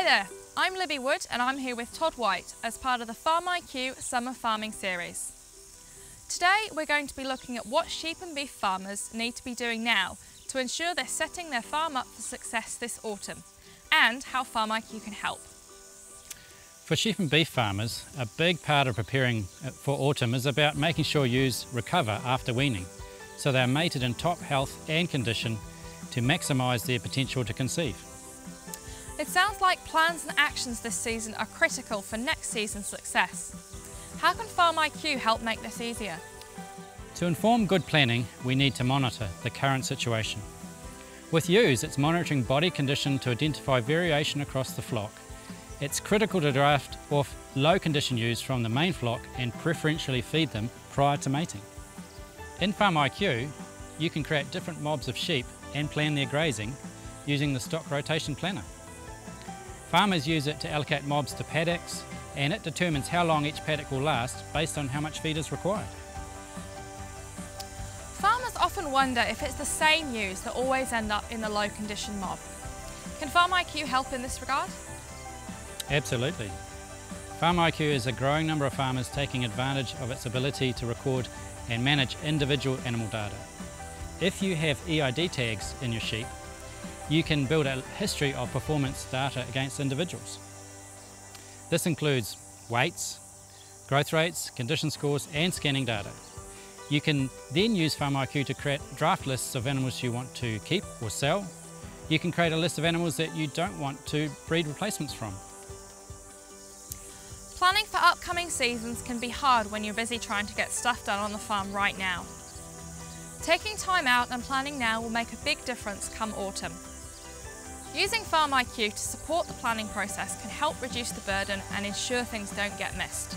Hi there, I'm Libby Wood and I'm here with Todd White as part of the Farm IQ Summer Farming Series. Today we're going to be looking at what sheep and beef farmers need to be doing now to ensure they're setting their farm up for success this autumn and how Farm IQ can help. For sheep and beef farmers, a big part of preparing uh, for autumn is about making sure ewes recover after weaning, so they are mated in top health and condition to maximise their potential to conceive. It sounds like plans and actions this season are critical for next season's success. How can Farm IQ help make this easier? To inform good planning, we need to monitor the current situation. With ewes, it's monitoring body condition to identify variation across the flock it's critical to draft off low condition ewes from the main flock and preferentially feed them prior to mating. In Farm IQ, you can create different mobs of sheep and plan their grazing using the stock rotation planner. Farmers use it to allocate mobs to paddocks and it determines how long each paddock will last based on how much feed is required. Farmers often wonder if it's the same ewes that always end up in the low condition mob. Can Farm IQ help in this regard? Absolutely. FarmIQ is a growing number of farmers taking advantage of its ability to record and manage individual animal data. If you have EID tags in your sheep, you can build a history of performance data against individuals. This includes weights, growth rates, condition scores and scanning data. You can then use FarmIQ to create draft lists of animals you want to keep or sell. You can create a list of animals that you don't want to breed replacements from. Planning for upcoming seasons can be hard when you're busy trying to get stuff done on the farm right now. Taking time out and planning now will make a big difference come autumn. Using Farm IQ to support the planning process can help reduce the burden and ensure things don't get missed.